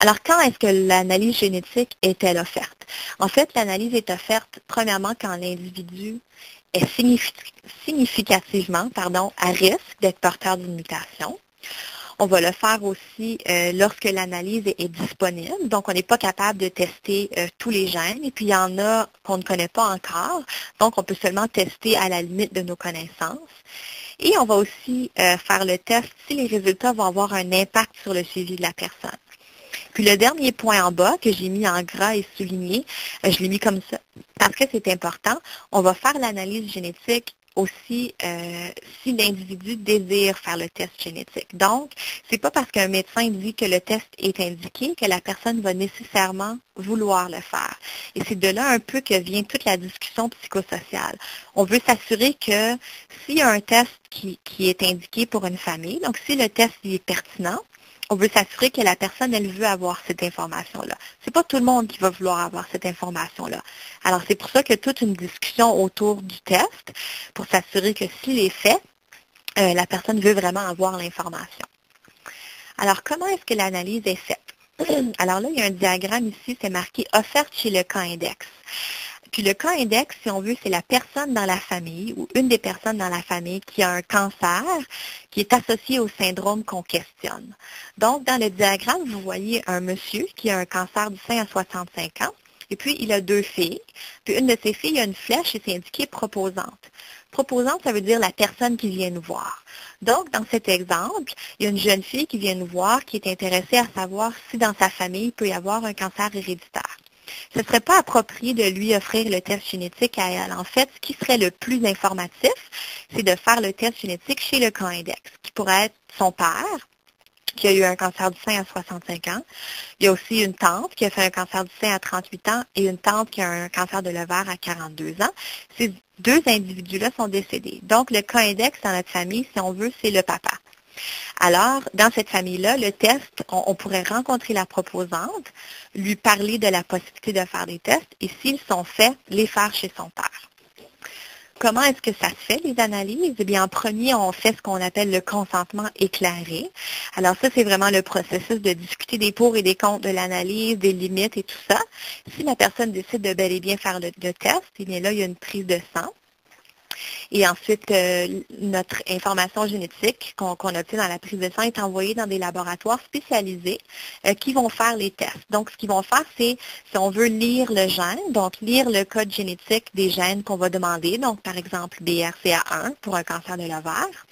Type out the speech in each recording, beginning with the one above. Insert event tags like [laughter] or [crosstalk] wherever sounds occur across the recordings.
Alors, quand est-ce que l'analyse génétique est-elle offerte? En fait, l'analyse est offerte premièrement quand l'individu est significativement pardon, à risque d'être porteur d'une mutation. On va le faire aussi euh, lorsque l'analyse est, disponible. Donc, on n'est pas capable de tester euh, tous les gènes. Et puis, il y en a qu'on ne connaît pas encore. Donc, on peut seulement tester à la limite de nos connaissances. Et on va aussi euh, faire le test si les résultats vont avoir un impact sur le suivi de la personne. Puis le dernier point en bas que j'ai mis en gras et souligné, euh, je l'ai mis comme ça parce que c'est important. On va faire l'analyse génétique aussi euh, si l'individu désire faire le test génétique. Donc, c'est pas parce qu'un médecin dit que le test est indiqué que la personne va nécessairement vouloir le faire. Et c'est de là un peu que vient toute la discussion psychosociale. On veut s'assurer que s'il y a un test qui, qui est indiqué pour une famille, donc si le test est pertinent, on veut s'assurer que la personne, elle veut avoir cette information-là. C'est pas tout le monde qui va vouloir avoir cette information-là. Alors, c'est pour ça que toute une discussion autour du test pour s'assurer que s'il est fait, euh, la personne veut vraiment avoir l'information. Alors, comment est-ce que l'analyse est faite? [clears throat] Alors là, il y a un diagramme ici, c'est marqué offerte chez le cas index. Puis le cas index, si on veut, c'est la personne dans la famille ou une des personnes dans la famille qui a un cancer qui est associé au syndrome qu'on questionne. Donc, dans le diagramme, vous voyez un monsieur qui a un cancer du sein à 65 ans. Et puis, il a deux filles. Puis, une de ses filles a une flèche et c'est indiqué proposante. Proposante, ça veut dire la personne qui vient nous voir. Donc, dans cet exemple, il y a une jeune fille qui vient nous voir qui est intéressée à savoir si dans sa famille, il peut y avoir un cancer héréditaire ce ne serait pas approprié de lui offrir le test génétique à elle. En fait, ce qui serait le plus informatif, c'est de faire le test génétique chez le co-index, qui pourrait être son père, qui a eu un cancer du sein à 65 ans. Il y a aussi une tante qui a fait un cancer du sein à 38 ans et une tante qui a un cancer de l'ovaire à 42 ans. Ces deux individus-là sont décédés. Donc, le co-index dans notre famille, si on veut, c'est le papa. Alors, dans cette famille-là, le test, on, pourrait rencontrer la proposante, lui parler de la possibilité de faire des tests et s'ils sont faits, les faire chez son père. Comment est-ce que ça se fait, les analyses? Eh bien, en premier, on fait ce qu'on appelle le consentement éclairé. Alors, ça, c'est vraiment le processus de discuter des pour et des contre de l'analyse, des limites et tout ça. Si la personne décide de bel et bien faire le, le test, eh bien là, il y a une prise de sang. Et ensuite, euh, notre information génétique qu'on obtient dans la prise de sang est envoyée dans des laboratoires spécialisés euh, qui vont faire les tests. Donc, ce qu'ils vont faire, c'est, si on veut lire le gène, donc lire le code génétique des gènes qu'on va demander, donc par exemple BRCA1 pour un cancer de l'ovaire,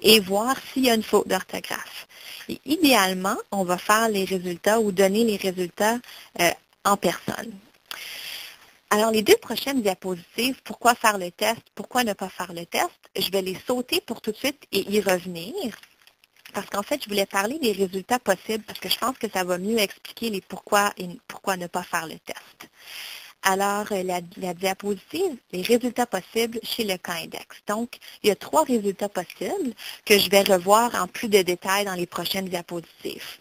et voir s'il y a une faute d'orthographe. Idéalement, on va faire les résultats ou donner les résultats euh, en personne. Alors, les deux prochaines diapositives, pourquoi faire le test, pourquoi ne pas faire le test, je vais les sauter pour tout de suite et y revenir. Parce qu'en fait, je voulais parler des résultats possibles parce que je pense que ça va mieux expliquer les pourquoi et pourquoi ne pas faire le test. Alors, euh, la, diapositive, les résultats possibles chez le cas index. Donc, il y a trois résultats possibles que je vais revoir en plus de détails dans les prochaines diapositives.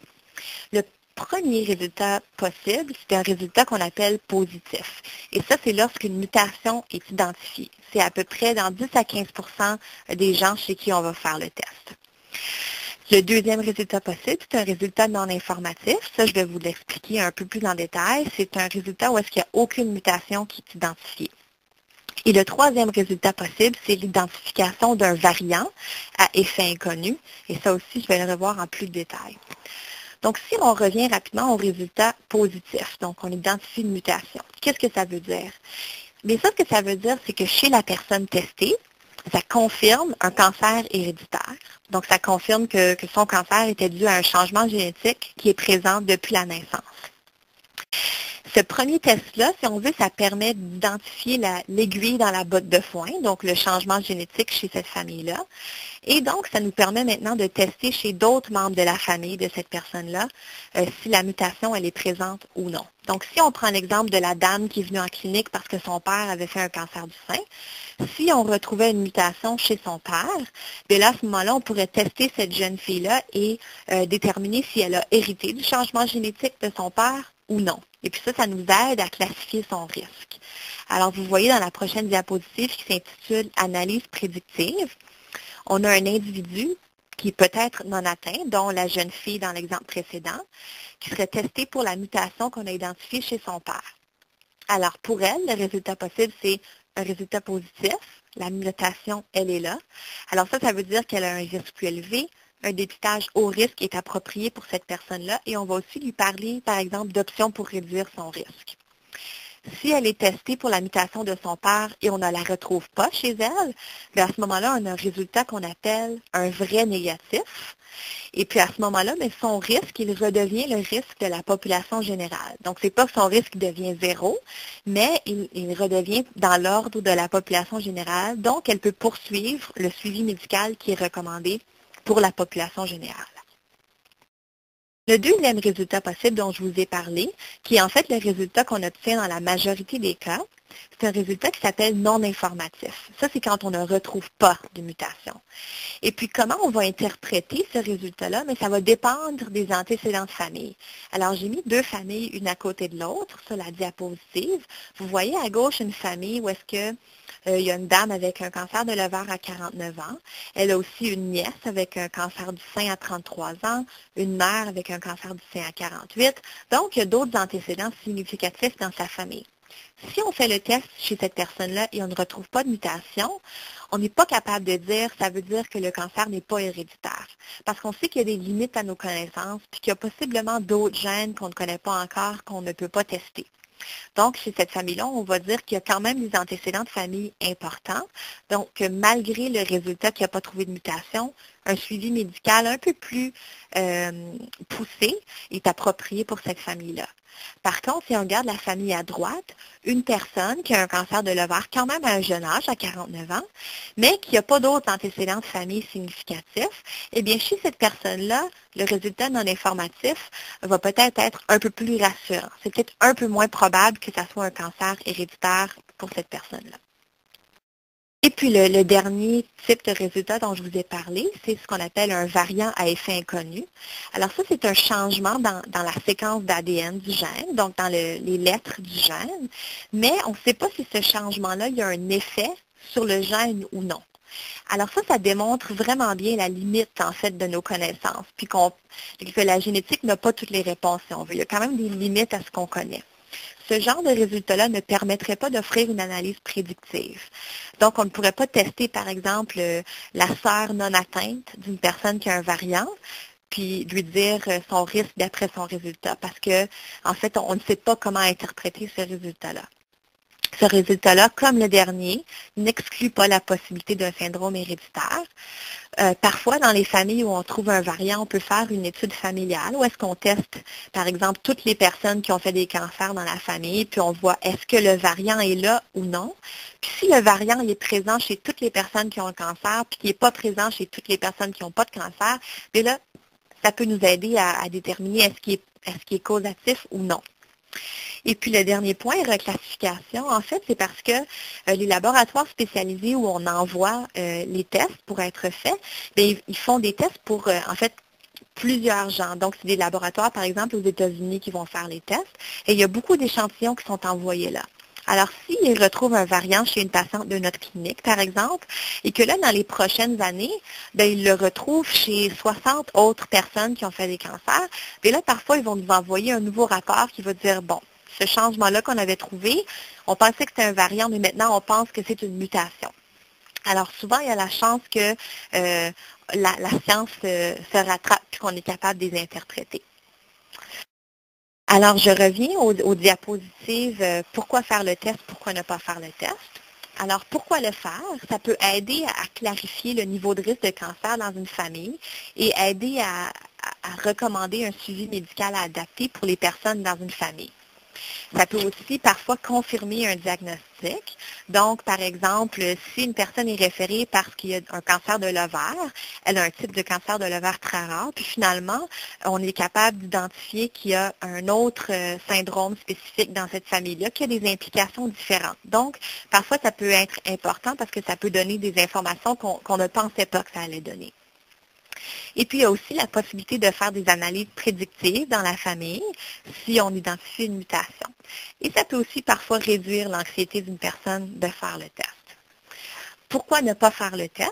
Premier résultat possible, c'est un résultat qu'on appelle positif. Et ça, c'est lorsqu'une mutation est identifiée. C'est à peu près dans 10 à 15% des gens chez qui on va faire le test. Le deuxième résultat possible, c'est un résultat non informatif. Ça, je vais vous l'expliquer un peu plus en détail. C'est un résultat où est-ce qu'il n'y a aucune mutation qui est identifiée. Et le troisième résultat possible, c'est l'identification d'un variant à effet inconnu. Et ça aussi, je vais le revoir en plus de détails. Donc, si on revient rapidement au résultat positif, donc on identifie une mutation, qu'est-ce que ça veut dire? Bien, ça, ce que ça veut dire, c'est que chez la personne testée, ça confirme un cancer héréditaire. Donc, ça confirme que, que son cancer était dû à un changement génétique qui est présent depuis la naissance. Ce premier test-là, si on veut, ça permet d'identifier l'aiguille dans la botte de foin, donc le changement génétique chez cette famille-là. Et donc, ça nous permet maintenant de tester chez d'autres membres de la famille de cette personne-là euh, si la mutation, elle est présente ou non. Donc, si on prend l'exemple de la dame qui est venue en clinique parce que son père avait fait un cancer du sein, si on retrouvait une mutation chez son père, bien là, à ce moment-là, on pourrait tester cette jeune fille-là et euh, déterminer si elle a hérité du changement génétique de son père non. Et puis ça, ça nous aide à classifier son risque. Alors, vous voyez dans la prochaine diapositive qui s'intitule Analyse prédictive, on a un individu qui est peut-être non atteint, dont la jeune fille dans l'exemple précédent, qui serait testée pour la mutation qu'on a identifiée chez son père. Alors, pour elle, le résultat possible, c'est un résultat positif. La mutation, elle est là. Alors ça, ça veut dire qu'elle a un risque plus élevé. Un dépistage au risque est approprié pour cette personne-là et on va aussi lui parler, par exemple, d'options pour réduire son risque. Si elle est testée pour la mutation de son père et on ne la retrouve pas chez elle, bien à ce moment-là, on a un résultat qu'on appelle un vrai négatif. Et puis à ce moment-là, mais son risque, il redevient le risque de la population générale. Donc, ce n'est pas que son risque devient zéro, mais il redevient dans l'ordre de la population générale. Donc, elle peut poursuivre le suivi médical qui est recommandé pour la population générale. Le deuxième résultat possible dont je vous ai parlé, qui est en fait le résultat qu'on obtient dans la majorité des cas, c'est un résultat qui s'appelle non informatif. Ça, c'est quand on ne retrouve pas de mutation. Et puis, comment on va interpréter ce résultat-là? Mais ça va dépendre des antécédents de famille. Alors, j'ai mis deux familles, une à côté de l'autre, sur la diapositive. Vous voyez à gauche une famille où est-ce que euh, y a une dame avec un cancer de l'ovaire à 49 ans. Elle a aussi une nièce avec un cancer du sein à 33 ans, une mère avec un cancer du sein à 48. Donc, il y a d'autres antécédents significatifs dans sa famille. Si on fait le test chez cette personne-là et on ne retrouve pas de mutation, on n'est pas capable de dire, ça veut dire que le cancer n'est pas héréditaire. Parce qu'on sait qu'il y a des limites à nos connaissances, puis qu'il y a possiblement d'autres gènes qu'on ne connaît pas encore, qu'on ne peut pas tester. Donc, chez cette famille-là, on va dire qu'il y a quand même des antécédents de famille importants. Donc, malgré le résultat qu'il n'y a pas trouvé de mutation, un suivi médical un peu plus euh, poussé est approprié pour cette famille-là. Par contre, si on regarde la famille à droite, une personne qui a un cancer de l'ovaire quand même à un jeune âge, à 49 ans, mais qui n'a pas d'autres antécédents de famille significatifs, eh bien, chez cette personne-là, le résultat non informatif va peut-être être un peu plus rassurant. C'est peut-être un peu moins probable que ça soit un cancer héréditaire pour cette personne-là. Et puis le, dernier type de résultat dont je vous ai parlé, c'est ce qu'on appelle un variant à effet inconnu. Alors ça, c'est un changement dans, la séquence d'ADN du gène, donc dans les lettres du gène, mais on ne sait pas si ce changement-là, il y a un effet sur le gène ou non. Alors ça, ça démontre vraiment bien la limite, en fait, de nos connaissances, puis que la génétique n'a pas toutes les réponses, si on veut. Il y a quand même des limites à ce qu'on connaît ce genre de résultat-là ne permettrait pas d'offrir une analyse prédictive. Donc, on ne pourrait pas tester, par exemple, euh, la sœur non atteinte d'une personne qui a un variant, puis lui dire euh, son risque d'après son résultat, parce que, en fait, on ne sait pas comment interpréter ce résultat-là. Ce résultat-là, comme le dernier, n'exclut pas la possibilité d'un syndrome héréditaire. Euh, parfois, dans les familles où on trouve un variant, on peut faire une étude familiale où est-ce qu'on teste, par exemple, toutes les personnes qui ont fait des cancers dans la famille, puis on voit est-ce que le variant est là ou non. Puis si le variant est présent chez toutes les personnes qui ont un cancer, puis qui n'est pas présent chez toutes les personnes qui n'ont pas de cancer, bien là, ça peut nous aider à, déterminer est-ce qu'il est, est, qu est causatif ou non. Et puis le dernier point, reclassification, en fait, c'est parce que euh, les laboratoires spécialisés où on envoie euh, les tests pour être faits, bien, ils font des tests pour, euh, en fait, plusieurs gens. Donc, c'est des laboratoires, par exemple, aux États-Unis qui vont faire les tests. Et il y a beaucoup d'échantillons qui sont envoyés là. Alors, s'ils retrouvent un variant chez une patiente de notre clinique, par exemple, et que là, dans les prochaines années, bien, ils le retrouvent chez 60 autres personnes qui ont fait des cancers, et là, parfois, ils vont nous envoyer un nouveau rapport qui va dire, bon, ce changement-là qu'on avait trouvé, on pensait que c'était un variant, mais maintenant on pense que c'est une mutation. Alors souvent, il y a la chance que euh, la, science se rattrape et qu'on est capable de les interpréter. Alors, je reviens aux, diapositives. Euh, pourquoi faire le test? Pourquoi ne pas faire le test? Alors, pourquoi le faire? Ça peut aider à, clarifier le niveau de risque de cancer dans une famille et aider à recommander un suivi médical adapté pour les personnes dans une famille. Ça peut aussi parfois confirmer un diagnostic. Donc, par exemple, si une personne est référée parce qu'il y a un cancer de l'ovaire, elle a un type de cancer de l'ovaire très rare, puis finalement, on est capable d'identifier qu'il y a un autre euh, syndrome spécifique dans cette famille-là qui a des implications différentes. Donc, parfois, ça peut être important parce que ça peut donner des informations qu'on ne pensait pas que ça allait donner. Et puis, il y a aussi la possibilité de faire des analyses prédictives dans la famille si on identifie une mutation. Et ça peut aussi parfois réduire l'anxiété d'une personne de faire le test. Pourquoi ne pas faire le test?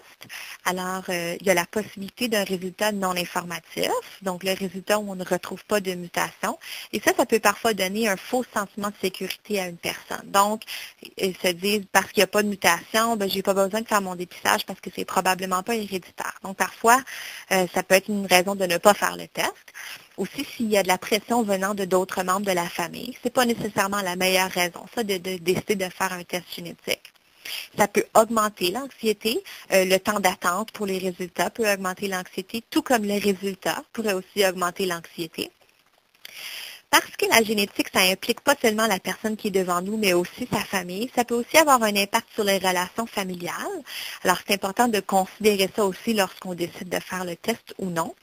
Alors, euh, il y a la possibilité d'un résultat non informatif, donc le résultat où on ne retrouve pas de mutation. Et ça, ça peut parfois donner un faux sentiment de sécurité à une personne. Donc, ils se disent, parce qu'il n'y a pas de mutation, ben, j'ai pas besoin de faire mon dépistage parce que c'est probablement pas héréditaire. Donc, parfois, euh, ça peut être une raison de ne pas faire le test. Aussi, s'il y a de la pression venant de d'autres membres de la famille, ce n'est pas nécessairement la meilleure raison, ça, de décider de faire un test génétique. Ça peut augmenter l'anxiété. Euh, le temps d'attente pour les résultats peut augmenter l'anxiété, tout comme les résultats pourraient aussi augmenter l'anxiété. Parce que la génétique, ça implique pas seulement la personne qui est devant nous, mais aussi sa famille. Ça peut aussi avoir un impact sur les relations familiales. Alors, c'est important de considérer ça aussi lorsqu'on décide de faire le test ou non.